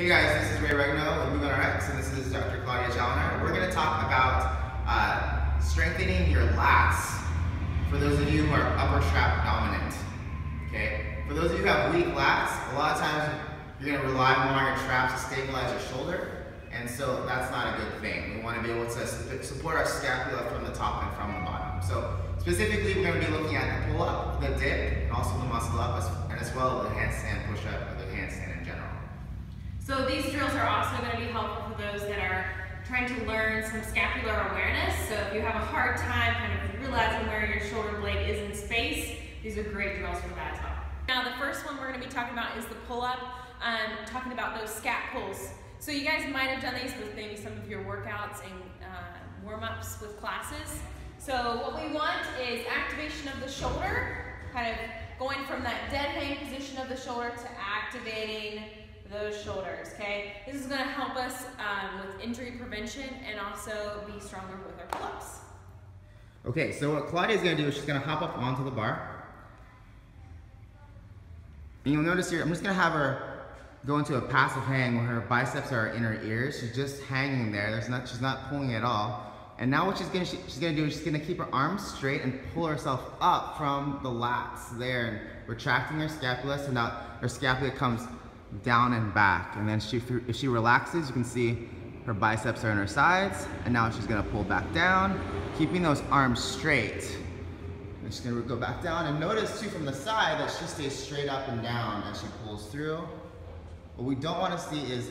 Hey guys, this is Ray Regno with Movement Rx, and this is Dr. Claudia Chaloner. We're going to talk about uh, strengthening your lats for those of you who are upper trap dominant. Okay? For those of you who have weak lats, a lot of times you're going to rely more on your traps to stabilize your shoulder, and so that's not a good thing. We want to be able to support our scapula from the top and from the bottom. So specifically, we're going to be looking at the pull-up, the dip, and also the muscle up, and as well as the handstand push-up or the handstand. So these drills are also going to be helpful for those that are trying to learn some scapular awareness. So if you have a hard time kind of realizing where your shoulder blade is in space, these are great drills for that as well. Now the first one we're going to be talking about is the pull-up, um, talking about those scap pulls. So you guys might have done these with maybe some of your workouts and uh, warm-ups with classes. So what we want is activation of the shoulder, kind of going from that dead hang position of the shoulder to activating those shoulders, okay? This is gonna help us um, with injury prevention and also be stronger with our pull-ups. Okay, so what Claudia is gonna do is she's gonna hop up onto the bar. And you'll notice here, I'm just gonna have her go into a passive hang where her biceps are in her ears. She's just hanging there. There's not, she's not pulling at all. And now what she's gonna, she, she's gonna do is she's gonna keep her arms straight and pull herself up from the lats there and retracting her scapula. So now her scapula comes down and back. And then she, if she relaxes, you can see her biceps are in her sides. And now she's gonna pull back down, keeping those arms straight. And she's gonna go back down. And notice too from the side that she stays straight up and down as she pulls through. What we don't wanna see is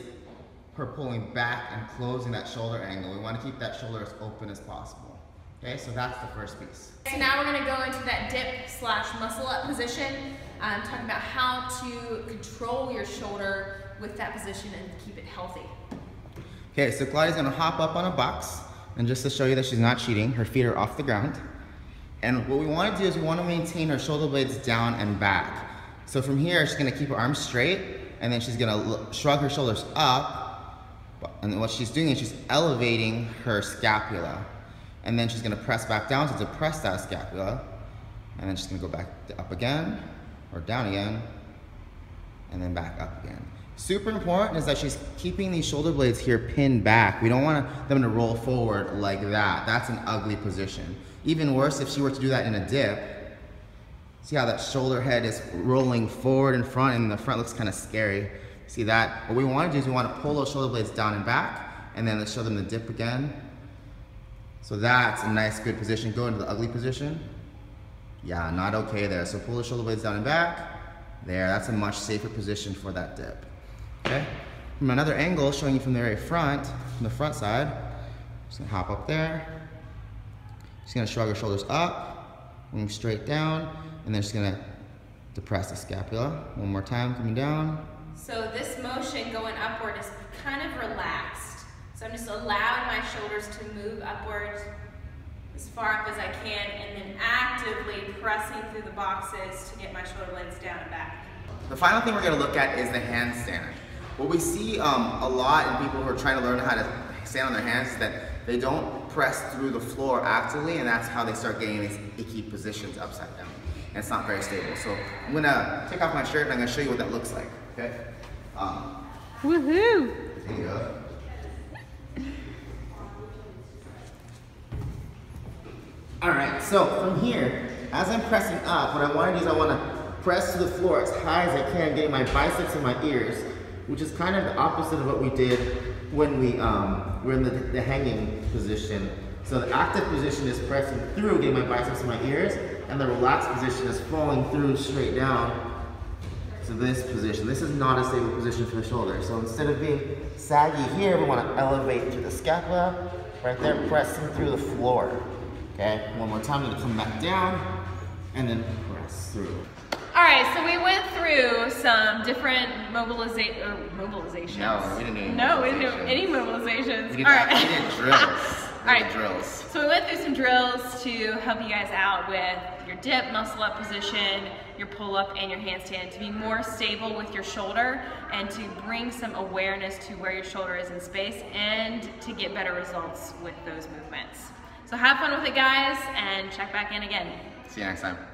her pulling back and closing that shoulder angle. We wanna keep that shoulder as open as possible. Okay, so that's the first piece. So now we're gonna go into that dip slash muscle up position, um, talking about how to control your shoulder with that position and keep it healthy. Okay, so Claudia's gonna hop up on a box, and just to show you that she's not cheating, her feet are off the ground. And what we wanna do is we wanna maintain her shoulder blades down and back. So from here, she's gonna keep her arms straight, and then she's gonna shrug her shoulders up, and what she's doing is she's elevating her scapula. And then she's gonna press back down to depress that scapula. And then she's gonna go back up again, or down again, and then back up again. Super important is that she's keeping these shoulder blades here pinned back. We don't want them to roll forward like that. That's an ugly position. Even worse if she were to do that in a dip. See how that shoulder head is rolling forward and front and the front looks kind of scary. See that? What we want to do is we want to pull those shoulder blades down and back and then let's show them the dip again. So that's a nice good position. Go into the ugly position. Yeah, not okay there. So pull the shoulder blades down and back. There, that's a much safer position for that dip. Okay? From another angle, showing you from the very front, from the front side, just gonna hop up there. Just gonna shrug your shoulders up, move straight down, and then just gonna depress the scapula. One more time, coming down. So this motion going upward is kind of relaxed. So I'm just allowing my shoulders to move upwards as far up as I can and then actively pressing through the boxes to get my shoulder blades down and back. The final thing we're going to look at is the handstand. What we see um, a lot in people who are trying to learn how to stand on their hands is that they don't press through the floor actively and that's how they start getting these icky positions upside down. And it's not very stable. So I'm going to take off my shirt and I'm going to show you what that looks like. Okay? Um, Woohoo! There you go. All right, so from here, as I'm pressing up, what I wanna do is I wanna press to the floor as high as I can, getting my biceps in my ears, which is kind of the opposite of what we did when we um, were in the, the hanging position. So the active position is pressing through, getting my biceps in my ears, and the relaxed position is falling through straight down to this position. This is not a stable position for the shoulder. So instead of being saggy here, we wanna elevate to the scapula, right there, pressing through the floor. Okay, one more time, I'm gonna come back down and then press through. All right, so we went through some different mobiliza mobilizations. No, we didn't do any No, we didn't do any mobilizations. We did, All right. we did drills. All right, drills. So we went through some drills to help you guys out with your dip, muscle up position, your pull up, and your handstand to be more stable with your shoulder and to bring some awareness to where your shoulder is in space and to get better results with those movements. So have fun with it, guys, and check back in again. See you next time.